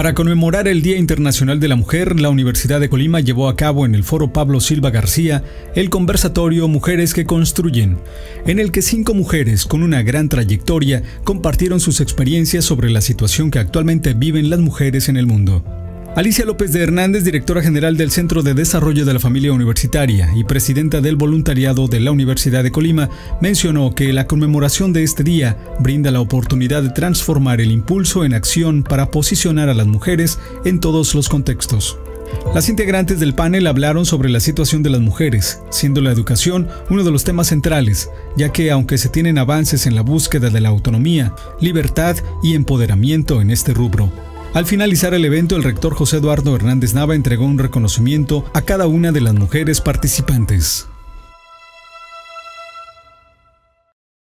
Para conmemorar el Día Internacional de la Mujer, la Universidad de Colima llevó a cabo en el Foro Pablo Silva García el conversatorio Mujeres que Construyen, en el que cinco mujeres con una gran trayectoria compartieron sus experiencias sobre la situación que actualmente viven las mujeres en el mundo. Alicia López de Hernández, directora general del Centro de Desarrollo de la Familia Universitaria y presidenta del voluntariado de la Universidad de Colima, mencionó que la conmemoración de este día brinda la oportunidad de transformar el impulso en acción para posicionar a las mujeres en todos los contextos. Las integrantes del panel hablaron sobre la situación de las mujeres, siendo la educación uno de los temas centrales, ya que aunque se tienen avances en la búsqueda de la autonomía, libertad y empoderamiento en este rubro, al finalizar el evento, el rector José Eduardo Hernández Nava entregó un reconocimiento a cada una de las mujeres participantes.